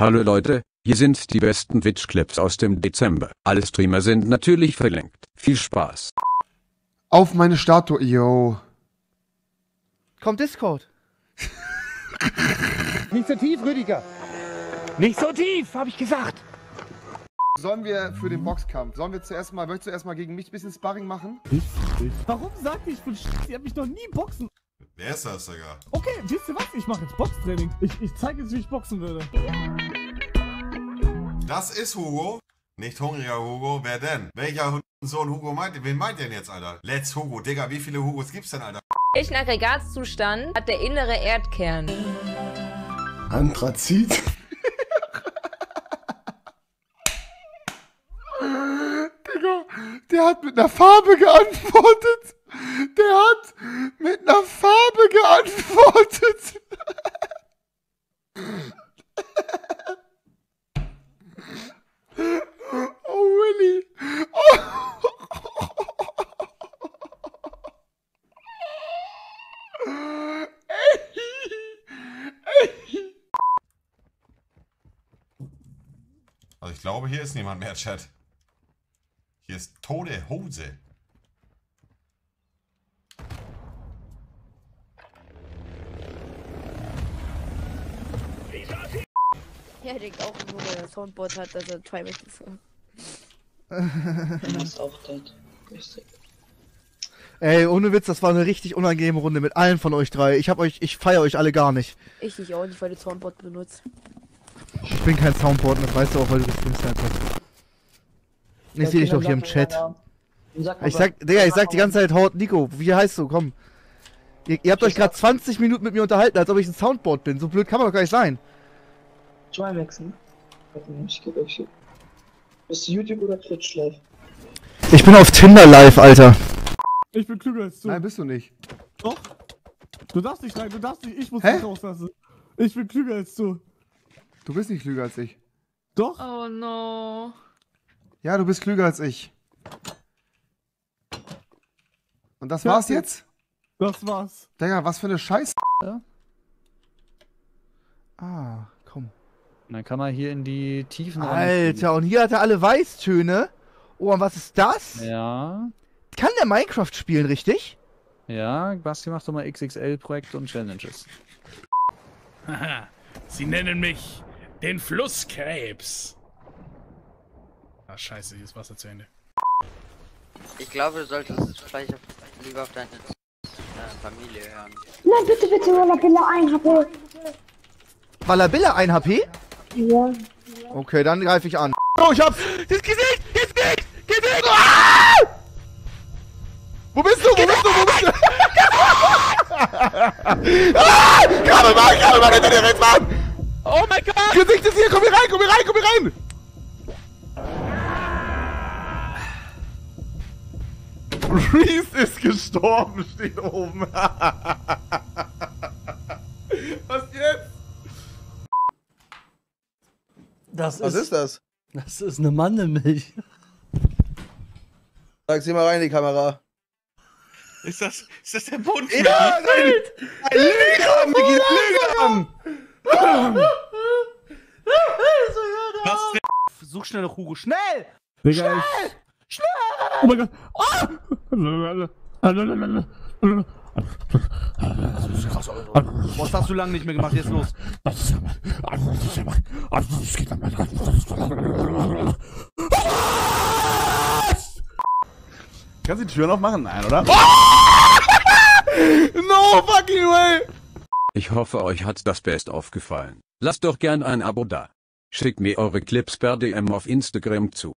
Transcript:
Hallo Leute, hier sind die besten Twitch-Clips aus dem Dezember. Alle Streamer sind natürlich verlinkt. Viel Spaß. Auf meine Statue, yo. Kommt Discord. Nicht so tief, Rüdiger. Nicht so tief, habe ich gesagt. Sollen wir für den Boxkampf, sollen wir zuerst mal, möchtest du erstmal gegen mich ein bisschen Sparring machen? Warum sagt ihr, ich bin sch... Ihr habt mich noch nie boxen. Wer ist das, Digga? Okay, wisst ihr was? Ich mache jetzt Boxtraining. Ich, ich zeige jetzt, wie ich boxen würde. Das ist Hugo. Nicht hungriger Hugo. Wer denn? Welcher Sohn Hugo meint ihr? Wen meint ihr denn jetzt, Alter? Let's Hugo. Digga, wie viele Hugos gibt's denn, Alter? Welchen Aggregatzustand hat der innere Erdkern? Anthrazit. Digga, der hat mit einer Farbe geantwortet. Der hat mit einer Farbe geantwortet. Oh, Willy. Oh. Also ich glaube, hier ist niemand mehr, Chat. Hier ist tote Hose. Ja, ich denke auch nur, weil er Soundboard hat, dass er Trimax ist. Ey, ohne Witz, das war eine richtig unangenehme Runde mit allen von euch drei. Ich hab euch, ich feier euch alle gar nicht. Ich dich auch nicht, weil du Soundboard benutzt. Ich bin kein Soundboard, das weißt du auch, weil du gestreamt hast. Ich sehe dich doch hier im Chat. Ich sag, Digga, ich sag die ganze Zeit, Hort Nico, wie heißt du? Komm. Ihr, ihr habt euch gerade 20 Minuten mit mir unterhalten, als ob ich ein Soundboard bin. So blöd kann man doch gar nicht sein. Trimaxen. Warte mal, ich geb euch hier. Bist du YouTube oder Twitch live? Ich bin auf Tinder live, Alter. Ich bin klüger als du. Nein, bist du nicht. Doch. Du darfst nicht rein, du darfst nicht, ich muss Hä? dich rauslassen. Ich bin klüger als du. Du bist nicht klüger als ich. Doch? Oh no. Ja, du bist klüger als ich. Und das Ja, war's jetzt? Das war's. Digga, was für eine Scheiße. Ah, komm. Und dann kann man hier in die tiefen Alter, und hier hat er alle Weißtöne. Oh, und was ist das? Ja, Kann der Minecraft spielen, richtig? ja, Basti macht doch mal XXL-Projekte und Challenges. Haha, Sie nennen mich den Flusskrebs. Ah, scheiße, hier ist Wasser zu Ende. Ich glaube, du solltest vielleicht auf, lieber auf deine äh, Familie hören. Nein, bitte, bitte, Rollabilla ein HP. Wallabilla 1 HP? Ja. Okay, dann greife ich an. Oh, ich hab's! Das Gesicht! Das Gesicht! Gesicht! Ah! Wo bist du? Wo bist du? Wo bist du? ah! Kabelmann! Kabelmann hinter dir rechts, Mann! Oh mein Gott! Gesicht ist hier! Komm hier rein! Komm hier rein! Komm hier rein! Reese ist gestorben, steht oben. Was jetzt? Das Was ist das? Das ist eine Mandelmilch. Sag sie mal rein in die Kamera. Ist das, ist das der Boden? Ja, nein! Ein! Mir geht Lüger! Was? Such schnell nach Hugo. Schnell! Digga, ich... Schnell! Oh mein Gott! Ah! Was hast du lange nicht mehr gemacht? Jetzt los. Kannst du die Tür noch machen? Nein, oder? no fucking way! Ich hoffe euch hat das Best aufgefallen. Lasst doch gern ein Abo da. Schickt mir eure Clips per DM auf Instagram zu.